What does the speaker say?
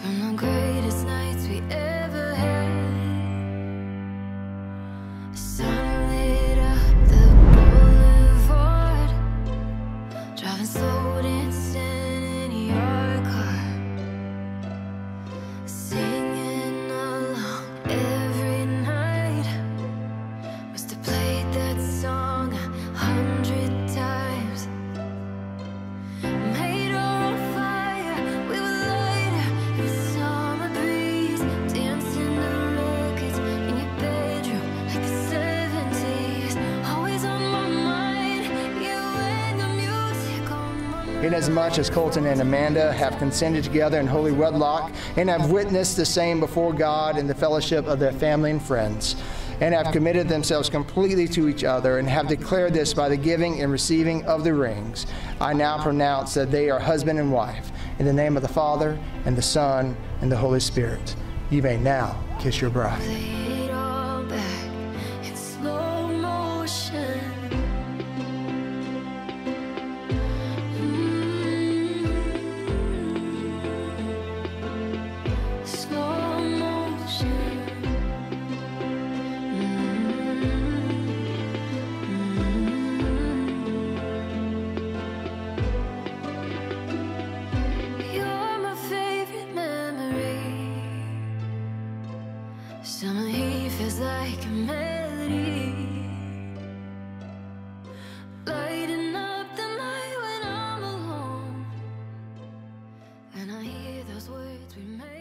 Don't know inasmuch as Coltan and Amanda have consented together in holy wedlock and have witnessed the same before God in the fellowship of their family and friends, and have committed themselves completely to each other and have declared this by the giving and receiving of the rings, I now pronounce that they are husband and wife. In the name of the Father, and the Son, and the Holy Spirit. You may now kiss your bride. Summer heat feels like a melody. Lighting up the night when I'm alone. And I hear those words we made.